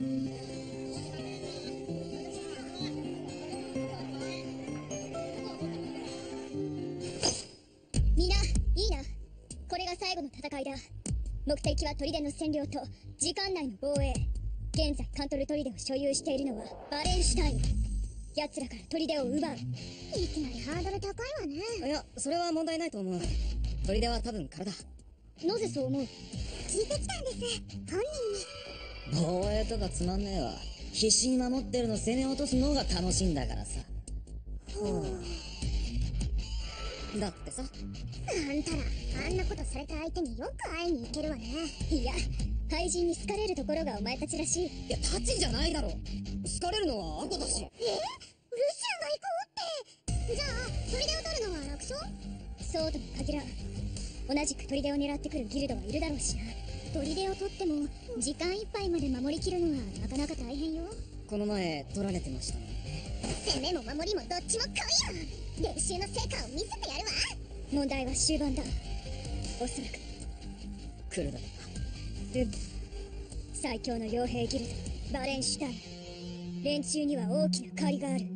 みんないいな。これが最後の戦いだ目的は砦の占領と時間内の防衛現在カントル砦を所有しているのはバレンシュタイン奴らから砦を奪う。いきなりハードル高いわね。いやそれは問題ないと思う。砦は多分空だなぜそう思う聞いてきたんです。本人に防衛とかつまんねえわ。必死に守ってるの攻め落とすのが楽しいんだからさ。だってさ。あんたらあんなことされた相手によく会いに行けるわね。いや廃人に好かれるところがお前たちらしい。いやタチじゃないだろ。好かれるのはアコだし。え？ルシアが行こうって。じゃあ砦を取るのは楽勝？そうとも限らん。同じく砦を狙ってくるギルドはいるだろうしな砦を取っても時間いっぱいまで守りきるのはなかなか大変よ。この前取られてましたね。攻めも守りもどっちも来いよ練習の成果を見せてやるわ。問題は終盤だ。おそらく。来るだろルン最強の傭兵ギルドバレンシュタイン。連中には大きな借りがある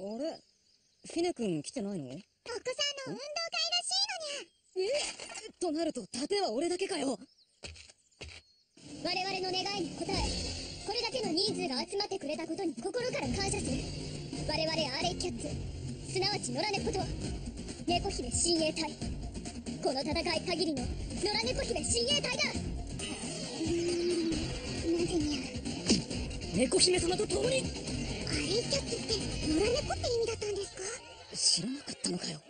あれ？フィネ君来てないの？さんの運動会らしいのにゃ。え？となると盾は俺だけかよ。我々の願いに応えこれだけの人数が集まってくれたことに心から感謝する。我々アーレイキャッツすなわち野良猫とは猫姫親衛隊。この戦い限りの野良猫姫親衛隊だ。なぜにゃ猫姫様と共にアレイキャッツって野良猫って意味だったんですか？知らなかったのかよ。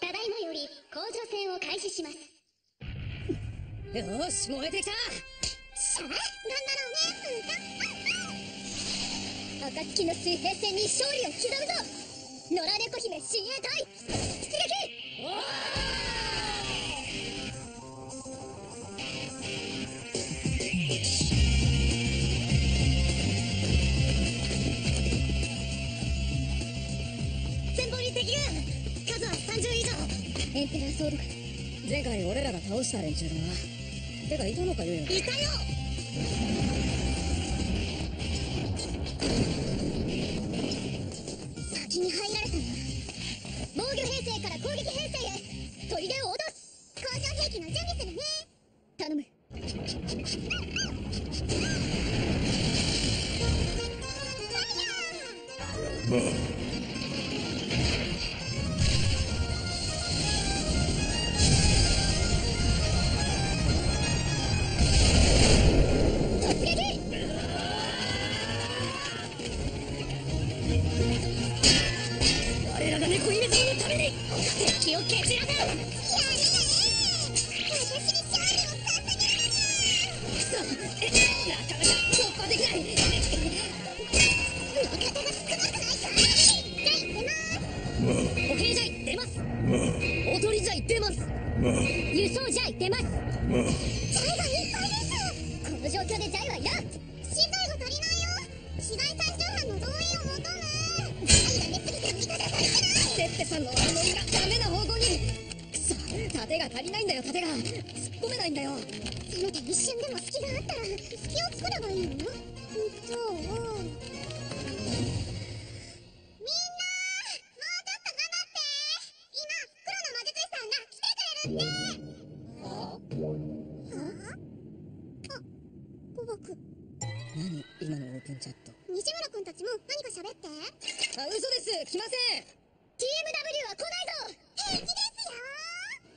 ただいまより甲状戦を開始します。よし燃えてきた！さあ頑張ろうね。暁の水平線に勝利を刻むぞ。野良猫姫親衛隊出撃！前方ンペラーソード前回俺らが倒した連中だなてかいたのかよよいたよ先に入られたな防御編成から攻撃編成へ。砦を輸送ジャイ出ますジャイがいっぱいですこの状況でジャイはいらん資材が足りないよ市街三重班の動員を求む愛が熱すぎて味方されてないセッペさんの悪ノリがダメな方向にくそ盾が足りないんだよ盾が突っ込めないんだよせめて一瞬でも隙があったら隙を作ればいいのうんと今のオープンチャット西村くんたちも何か喋って？あ嘘です。来ません。TMW は来ないぞ。平気ですよ。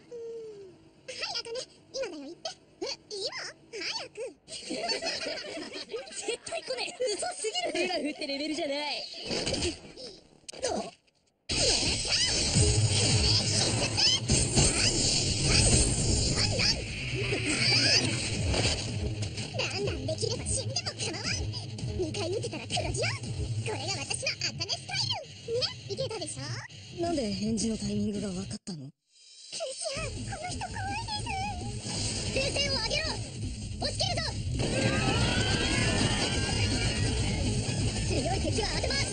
うーん。はいあかね。今だよ言って。え？今？早く。絶対来ねえ。嘘すぎる。フラフってレベルじゃない。なんなんできれば死んでも構わん2回撃てたら黒字よこれが私のアカネスタイル。ねいけたでしょ？なんで返事のタイミングが分かったの？ルシアこの人怖いです。前線を上げろ。押し切るぞ。強い敵は後回しだ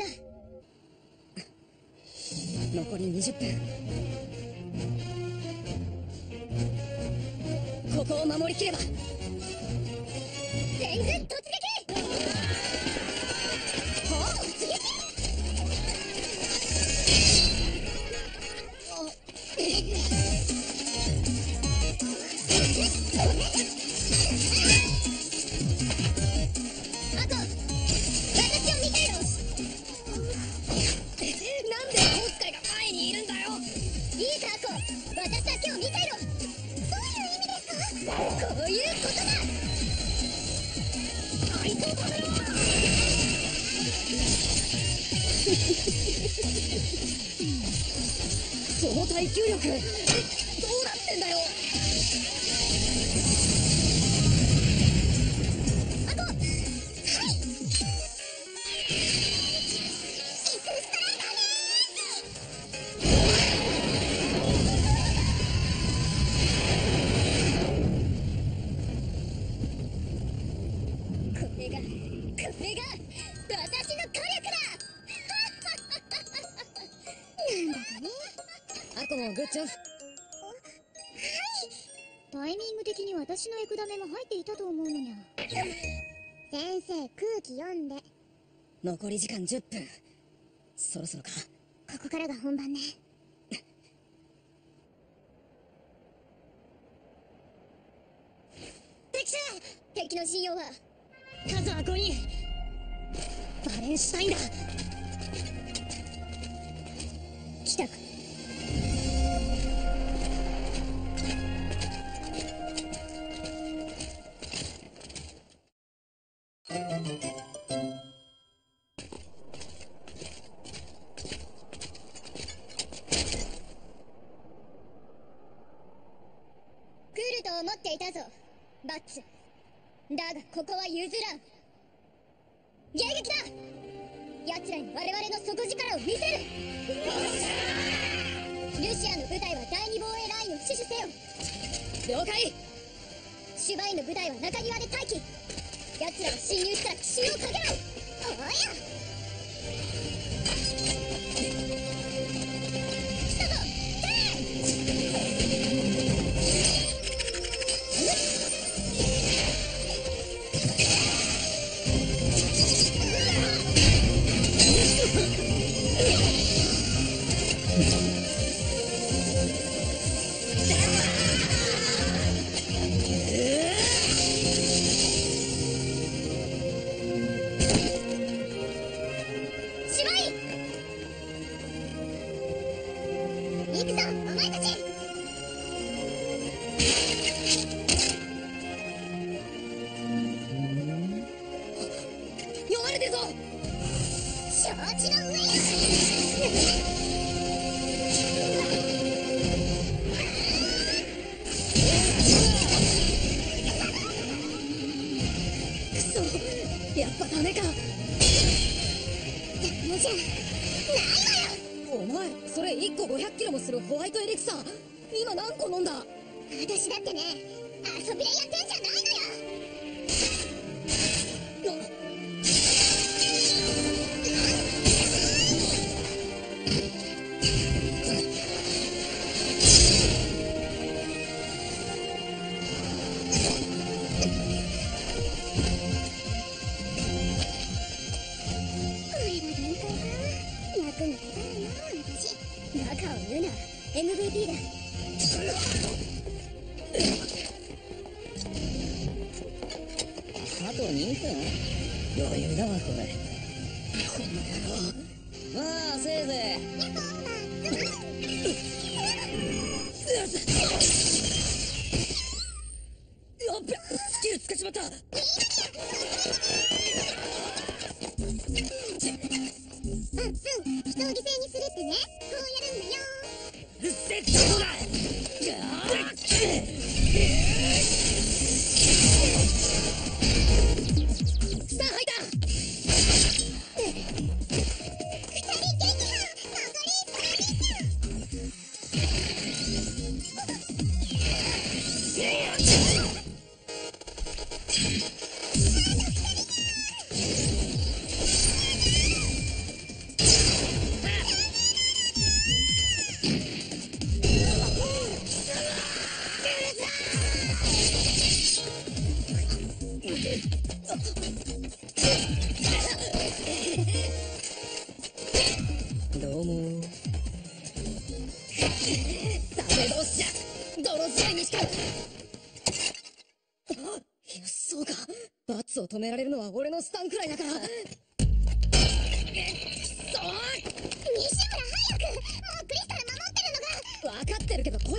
だ。残り20分。ここを守りきれば。全軍相手を止めろその耐久力。イミング的に私のエクダメが入っていたと思うのにゃ。先生空気読んで。こ残り時間10分。そろそろか。こからが本番ね。敵者敵の信用は。数は5人。バレンシュタインだ来た思っていたぞ。バッツ。だがここは譲らん。迎撃だ！奴らに我々の底力を見せる！ルシアの部隊は第二防衛ラインを死守せよ。了解。シュバインの部隊は中庭で待機。奴らが侵入したら奇襲をかけろ。おや！やっぱダメか。ダメじゃないわよ。お前それ1個500キロもするホワイトエリクサー。今何個飲んだ？私だってね遊びでやってんじゃないのよ。余裕だわこれこの野郎まあせいぜい。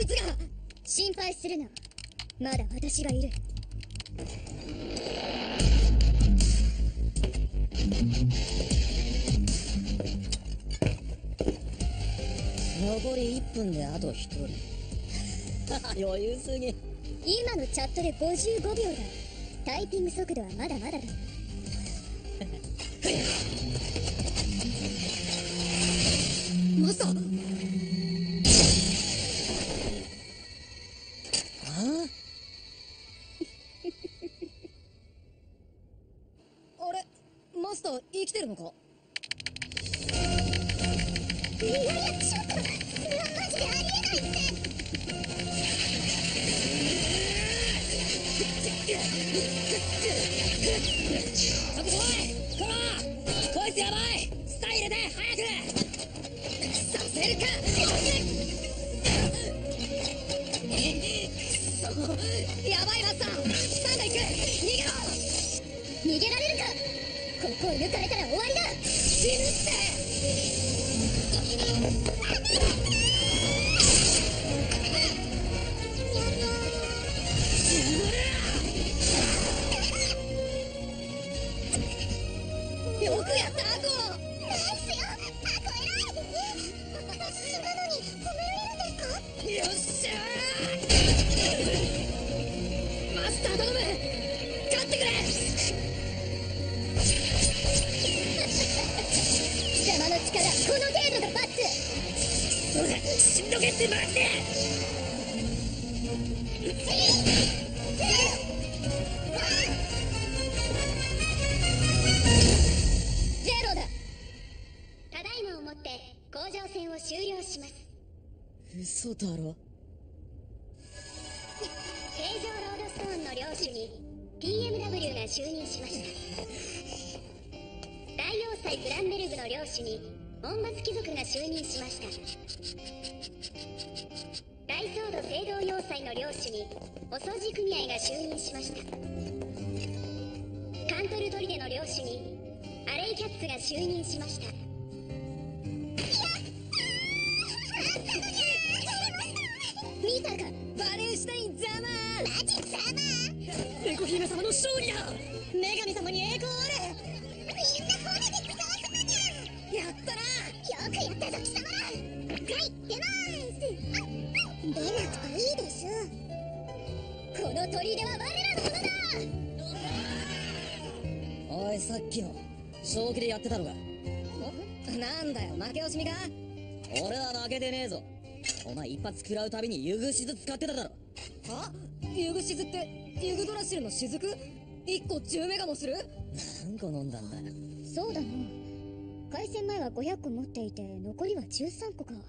いつが心配するなまだ私がいる。残り1分であと1人。余裕すぎ。今のチャットで55秒だ。タイピング速度はまだまだだ。マスあれマスター生きてるのか？いやいやちょっとそれはマジでありえないってちょっとおいこらこいつやばいスタイルで早くさせるかくそやばいマスタースタンが行く逃げろ逃げられるを抜かれたら終わりだ。死ぬって。嘘だろ？平城ロードストーンの領主に PMW が就任しました大要塞グランベルグの領主に門閥貴族が就任しました。大ソード聖堂要塞の領主にお掃除組合が就任しました。カントル砦の領主にアレイキャッツが就任しました。シュタインざまマジざま猫姫様の勝利だ女神様に栄光あみんな骨で草をするにゃれやったなよくやったぞ貴様ら。はい出まーす。出なくていいです。この砦は我らのものだ。お前さっきの正気でやってたのか。おなんだよ負け惜しみか。俺は負けてねえぞ。お前一発食らうたびにユグシズ使ってただろはユグシズってユグドラシルの雫 ?1 個10メガもする？何個飲んだんだ？よそうだな。開戦前は500個持っていて残りは13個か。案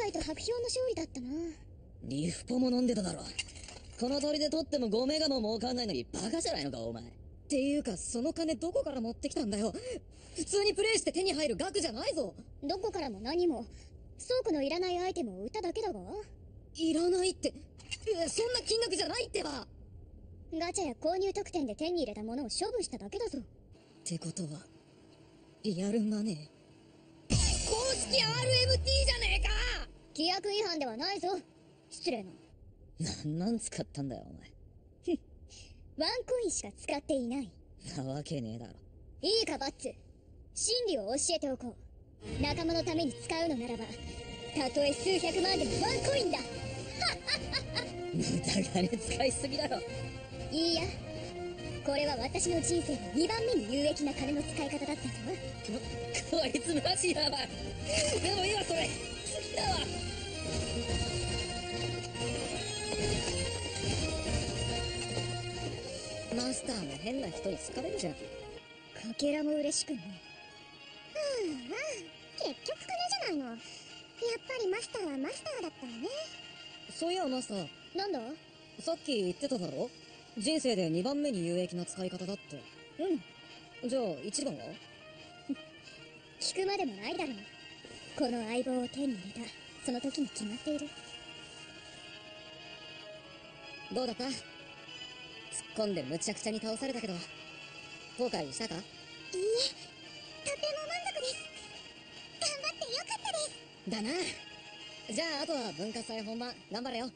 外と白氷の勝利だったな。リフポも飲んでただろ。この鳥で取っても5メガも儲かんないのにバカじゃないのかお前。っていうかその金どこから持ってきたんだよ。普通にプレイして手に入る額じゃないぞ。どこからも何も。倉庫のいらないアイテムを売っただけだが。いらないって。えそんな金額じゃないってば。ガチャや購入特典で手に入れたものを処分しただけだぞ。ってことはリアルマネー。公式 RMT じゃねえか。規約違反ではないぞ。失礼な。なんなん使ったんだよお前。ワンコインしか使っていない。なわけねえだろ。いいかバッツ。真理を教えておこう。仲間のために使うのならばたとえ数百万でもワンコインだ無駄金使いすぎだろ。いいや。これは私の人生で2番目に有益な金の使い方だったぞここいつマジやばい。でも今それ好きだわ。マスターも変な人に好かれるじゃん。かけらも嬉しくねうんうん結局金じゃないの。やっぱりマスターはマスターだったわねそういやマスターなんだ？さっき言ってただろ？人生で2番目に有益な使い方だって。うん。じゃあ1番は？聞くまでもないだろう。この相棒を手に入れた。その時に決まっている。どうだった？突っ込んでむちゃくちゃに倒されたけど。後悔したか？いいえ。とても満足です。頑張ってよかったです。だなじゃああとは文化祭本番頑張れよ。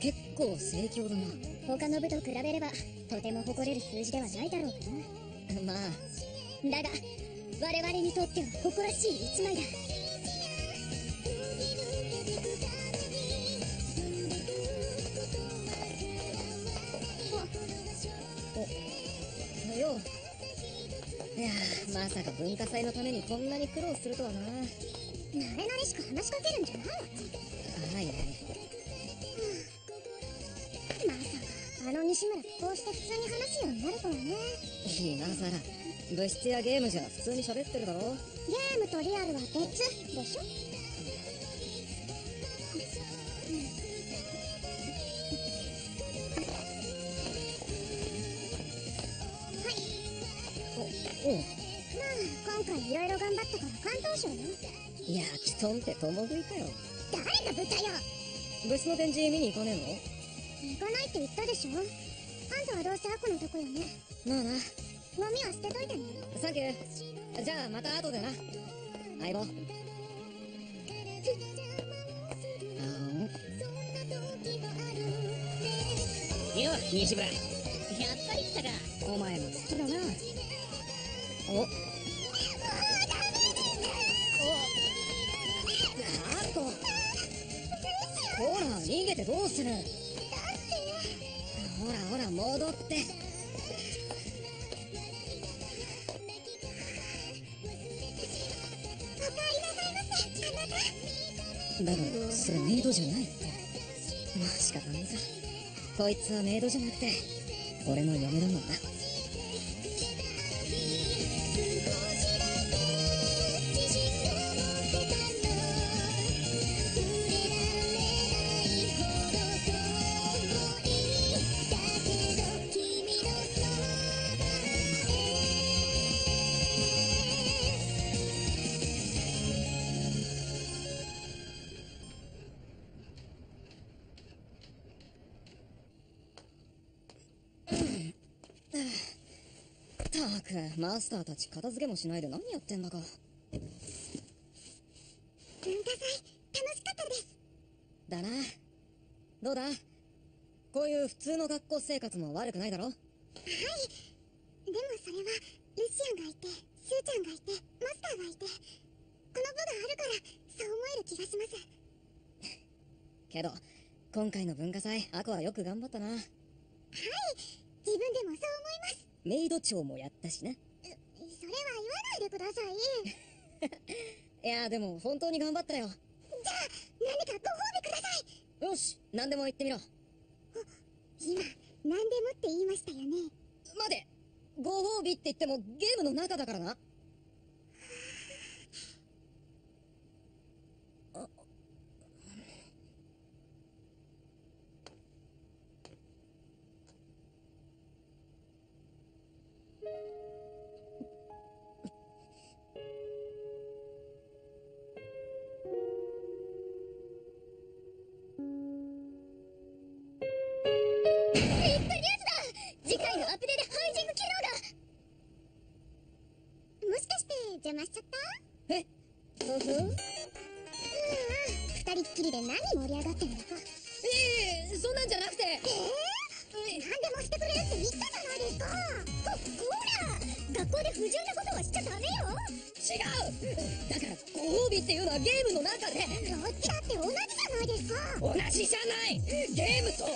結構盛況だ他の部と比べればとても誇れる数字ではないだろうな。まあがだが我々にとっては誇らしい一枚だ。よ。いやーまさか文化祭のためにこんなに苦労するとはな。慣れ慣れしく話しかけるんじゃない。わはいはいまさかあの西村とこうして普通に話すようになるとはね。今さら部室やゲームじゃ普通に喋ってるだろ。ゲームとリアルは別でしょ？おうまあ今回いろいろ頑張ったから関東賞よいやきとんって共食いかよ。誰が豚よ！部室の展示見に行かねえ行かないって言ったでしょ。あんたはどうせアコのとこよね。のまあなゴミは捨てといてね。サンキューじゃあまた後でな。相棒。あん。よ西村。やっぱり来たか。お前も好きだな。お。お。あっと。ほら逃げてどうする。ほらほら戻ってだがそれメイドじゃないってまあ仕方ねえさこいつはメイドじゃなくて俺の嫁だもんな。たくマスターたち片付けもしないで何やってんだか。文化祭楽しかったです。だな。どうだ？こういう普通の学校生活も悪くないだろ？でもそれはルシアンがいてスーちゃんがいてマスターがいてこの部があるからそう思える気がします。けど今回の文化祭アコはよく頑張ったな。自分でもそう思いますメイド長もやったしな。それは言わないでください。いやでも本当に頑張ったよ。じゃあ何かご褒美ください。よし何でも言ってみろ。今何でもって言いましたよね。待てご褒美って言ってもゲームの中だからなしちゃったえふふうわ二人っきりで何盛り上がってんの？かええそんなんじゃなくて。えー、何でもしてくれって言ったじゃないですかほほら学校で不純なことはしちゃダメよ。違う。だからご褒美っていうのはゲームの中で。どっちだって同じじゃないですか同じじゃない。ゲームと。